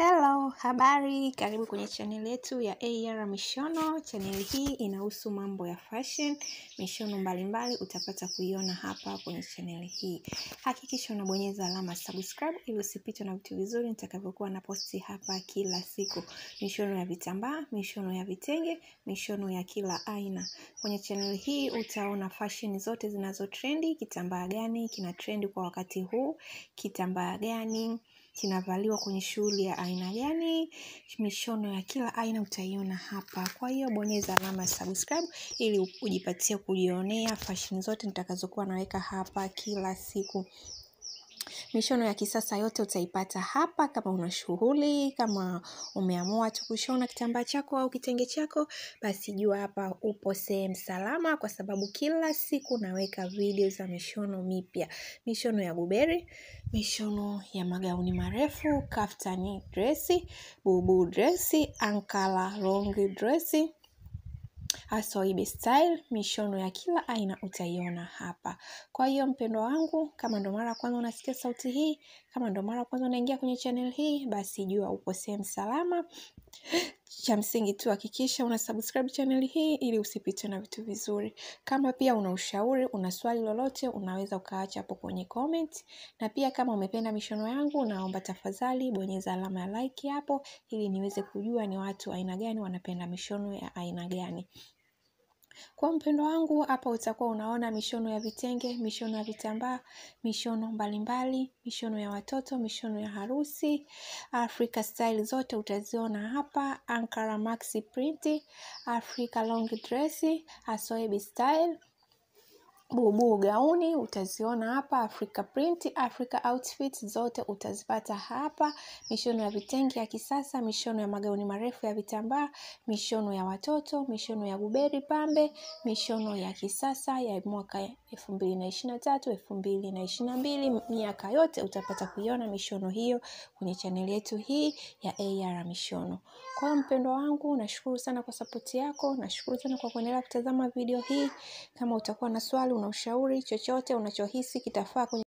Habari, karibu kwenye channel yetu ya AR Mishono. Channel hii inahusu mambo ya fashion, mishono mbalimbali utapata kuiona hapa kwenye channel hii. Hakikisha unabonyeza alama subscribe ili usipitwe na vitu vizuri nitakavyokuwa na posti hapa kila siku. Mishono ya vitambaa, mishono ya vitenge, mishono ya kila aina. Kwenye channel hii utaona fashion zote zinazo trendi, kitambaa gani kina trendi kwa wakati huu, kitambaa gani kinavaliwa kwenye shughuli ya aina gani, mishono ya kila aina utaiona hapa. Kwa hiyo bonyeza alama ya subscribe ili ujipatie kujionea fashion zote nitakazokuwa naweka hapa kila siku. Mishono ya kisasa yote utaipata hapa. Kama una shughuli, kama umeamua tu kushona kitambaa chako au kitenge chako, basi jua hapa upo sehemu salama, kwa sababu kila siku naweka video za mishono mipya. Mishono ya guberi mishono ya magauni marefu, kaftani dresi, bubu dresi, ankara long dresi, asoibe style, mishono ya kila aina utaiona hapa. Kwa hiyo mpendwa wangu, kama ndo mara kwanza unasikia sauti hii, kama ndo mara kwanza unaingia kwenye channel hii, basi jua upo sehemu salama. Cha msingi tu hakikisha una subscribe channel hii ili usipitwe na vitu vizuri. Kama pia una ushauri, una swali lolote, unaweza ukaacha hapo kwenye comment. Na pia kama umependa mishono yangu, naomba tafadhali bonyeza alama ya like hapo ili niweze kujua ni watu aina gani wanapenda mishono ya aina gani. Kwa mpendo wangu hapa utakuwa unaona mishono ya vitenge, mishono ya vitambaa, mishono mbalimbali, mishono ya watoto, mishono ya harusi, Africa style zote utaziona hapa, Ankara maxi print, Africa long dress, Asoebi style, bubu gauni utaziona hapa, Africa print, Africa outfit zote utazipata hapa, mishono ya vitenge ya kisasa, mishono ya magauni marefu ya vitambaa, mishono ya watoto, mishono ya buberi pambe, mishono ya kisasa ya mwaka elfu mbili na ishirini na tatu, elfu mbili na ishirini na mbili, miaka yote utapata kuiona mishono hiyo kwenye chaneli yetu hii ya AR Mishono. Kwa hiyo mpendo wangu, nashukuru sana kwa sapoti yako, nashukuru sana kwa kuendelea kutazama video hii. Kama utakuwa na swali, una ushauri, chochote unachohisi kitafaa kwenye